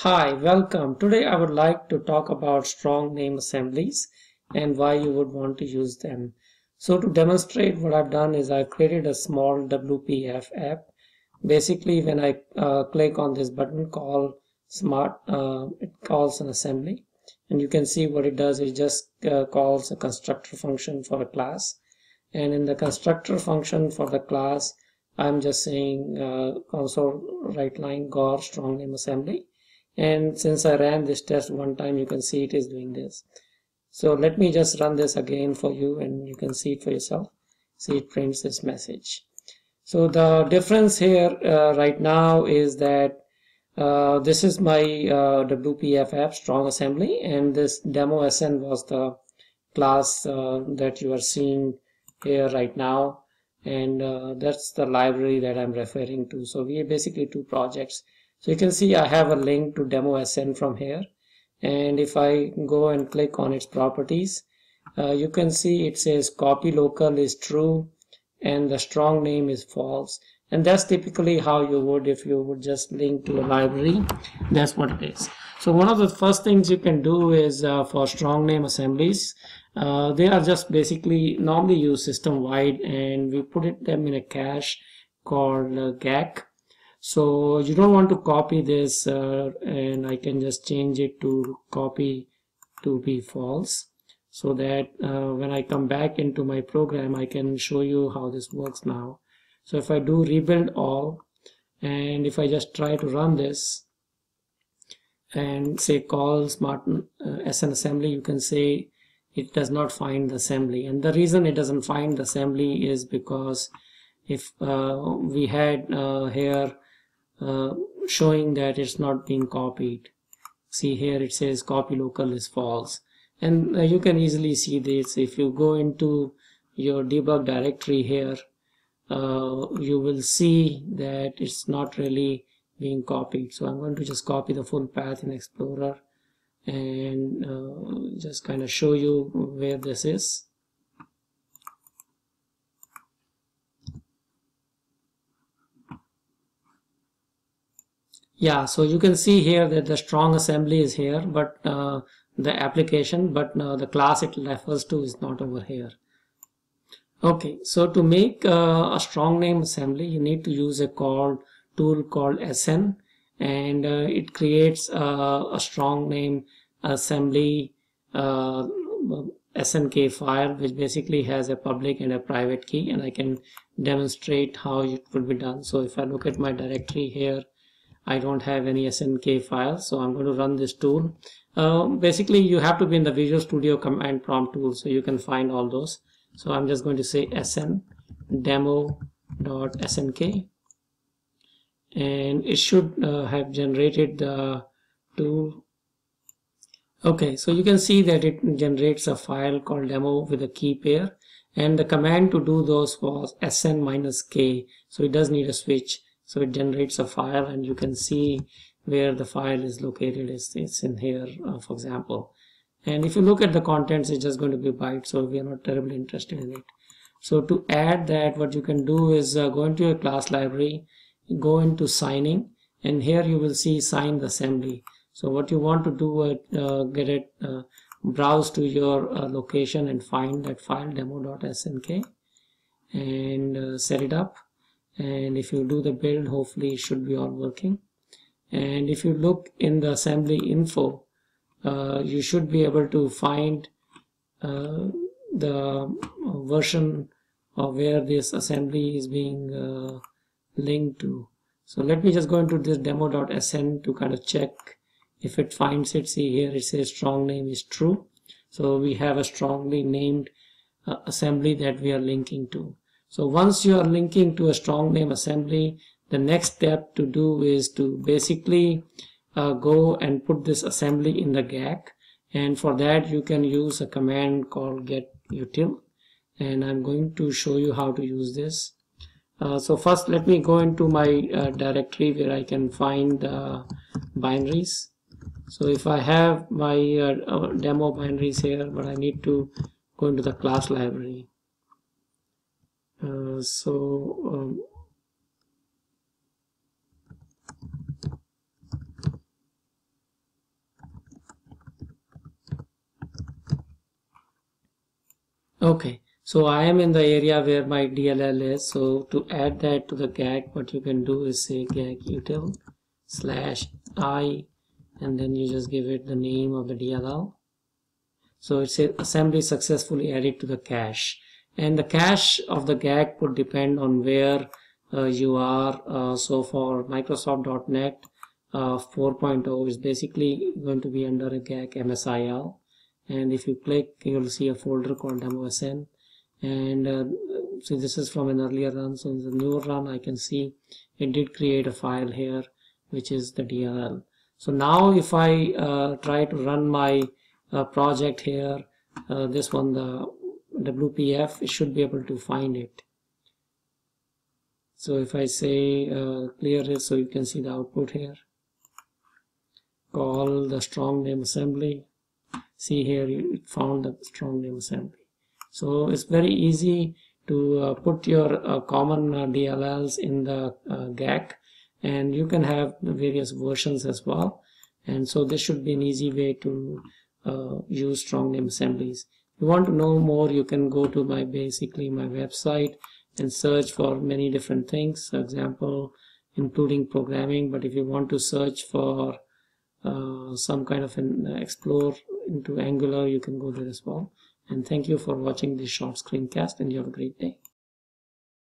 Hi, welcome. Today I would like to talk about strong name assemblies and why you would want to use them. So to demonstrate what I've done is I've created a small WPF app. Basically when I uh, click on this button call smart, uh, it calls an assembly and you can see what it does. It just uh, calls a constructor function for a class and in the constructor function for the class I'm just saying uh, console write line Gaur strong name assembly and since I ran this test one time you can see it is doing this. So let me just run this again for you and you can see it for yourself. See it prints this message. So the difference here uh, right now is that uh, this is my uh, WPF app strong assembly and this demo SN was the class uh, that you are seeing here right now. And uh, that's the library that I'm referring to. So we basically two projects so you can see I have a link to demo SN from here. And if I go and click on its properties uh, you can see it says copy local is true and the strong name is false. And that's typically how you would if you would just link to a library that's what it is. So one of the first things you can do is uh, for strong name assemblies uh, they are just basically normally used system wide and we put it, them in a cache called uh, GAC so you don't want to copy this uh, and I can just change it to copy to be false so that uh, when I come back into my program I can show you how this works now. So if I do rebuild all and if I just try to run this and say call smart uh, SN assembly you can say it does not find the assembly. And the reason it doesn't find the assembly is because if uh, we had uh, here uh, showing that it's not being copied. See here it says copy local is false. And uh, you can easily see this. If you go into your debug directory here uh, you will see that it's not really being copied. So I'm going to just copy the full path in Explorer and uh, just kind of show you where this is yeah so you can see here that the strong assembly is here but uh, the application but uh, the class it refers to is not over here. Okay so to make uh, a strong name assembly you need to use a call tool called sn and uh, it creates uh, a strong name assembly uh, snk file which basically has a public and a private key and I can demonstrate how it would be done. So if I look at my directory here I don't have any SNK file so I'm going to run this tool. Uh, basically you have to be in the Visual Studio command prompt tool so you can find all those. So I'm just going to say sn demo.snk and it should uh, have generated the tool. Okay so you can see that it generates a file called demo with a key pair. And the command to do those was sn minus k so it does need a switch so it generates a file and you can see where the file is located. It's, it's in here uh, for example. And if you look at the contents it's just going to be byte so we are not terribly interested in it. So to add that what you can do is uh, go into your class library go into signing and here you will see signed assembly. So what you want to do uh, uh get it uh, browse to your uh, location and find that file demo.snk and set it up and if you do the build hopefully it should be all working. And if you look in the assembly info uh, you should be able to find uh, the version of where this assembly is being uh, linked to. So let me just go into this demo.sn to kind of check if it finds it. See here it says strong name is true. So we have a strongly named uh, assembly that we are linking to so once you are linking to a strong name assembly, the next step to do is to basically uh, go and put this assembly in the GAC. And for that, you can use a command called get util. And I'm going to show you how to use this. Uh, so first, let me go into my uh, directory where I can find uh, binaries. So if I have my uh, uh, demo binaries here, but I need to go into the class library. Uh, so um, okay. So I am in the area where my DLL is. So to add that to the GAC what you can do is say gacutil slash I and then you just give it the name of the DLL so it says assembly successfully added to the cache and the cache of the GAC would depend on where uh, you are uh, so for Microsoft.NET uh, 4.0 is basically going to be under a GAC MSIL and if you click you'll see a folder called demosn and uh, so this is from an earlier run. So in the newer run I can see it did create a file here which is the DLL so now if I uh, try to run my uh, project here uh, this one the WPF it should be able to find it. So if I say uh, clear it so you can see the output here. Call the strong name assembly. See here you found the strong name assembly. So it's very easy to uh, put your uh, common uh, DLLs in the uh, GAC and you can have various versions as well. And so this should be an easy way to uh, use strong name assemblies you want to know more you can go to my basically my website and search for many different things for example including programming but if you want to search for uh, some kind of an explore into angular you can go there as well. And thank you for watching this short screencast and you have a great day